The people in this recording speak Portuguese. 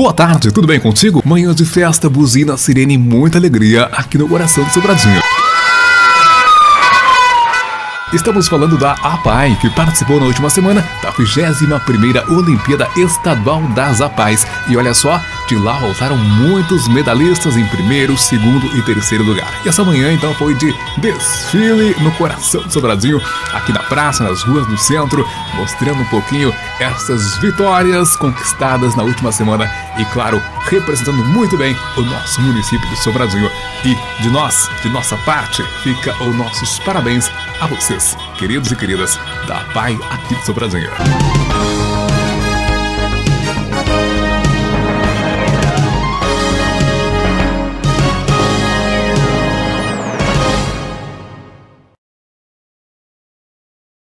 Boa tarde, tudo bem contigo? Manhã de festa, buzina, sirene, muita alegria aqui no coração do Sobradinho. Estamos falando da APAI, que participou na última semana da 21ª Olimpíada Estadual das APAIs. E olha só, de lá voltaram muitos medalhistas em primeiro, segundo e terceiro lugar. E essa manhã então foi de desfile no coração do Sobradinho, aqui na praça, nas ruas do centro, mostrando um pouquinho essas vitórias conquistadas na última semana e, claro, representando muito bem o nosso município de Sobradinho. E de nós, de nossa parte, fica os nossos parabéns a vocês, queridos e queridas da Pai aqui de Sobradinho.